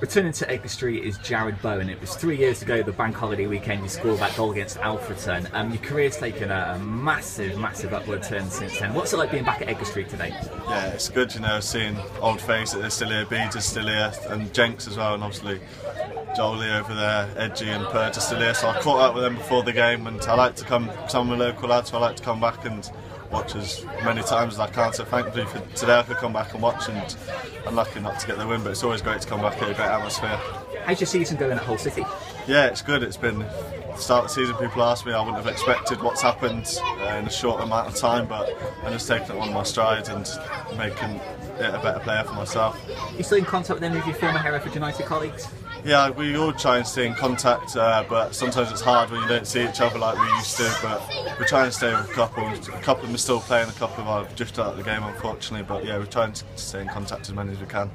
Returning to Street is Jarrod Bowen. It was three years ago, the bank holiday weekend, you scored that goal against Alfreton. Um, your career's taken a, a, massive, massive upward turn since then. What's it like being back at Street today? Yeah, it's good, you know, seeing old faces that are still here, Beads is still here, and Jenks as well, and obviously Jolie over there, Edgy and Pert are still here. So I caught up with them before the game, and I like to come, because I'm a local lad, so I like to come back and watch as many times as I can. So thankfully for today I could come back and watch and I'm lucky not to get the win but it's always great to come back here, a great atmosphere. How's your season going at Hull City? Yeah, it's good. It's been start of the season people ask me I wouldn't have expected what's happened uh, in a short amount of time but I'm just taking it on my stride and making a better player for myself. You still in contact with any of your former Hereford United colleagues? Yeah, we all try and stay in contact, uh, but sometimes it's hard when you don't see each other like we used to. But we try and stay with a couple. A couple of them are still playing, a couple of them have drifted out of the game, unfortunately. But yeah, we're trying to stay in contact as many as we can.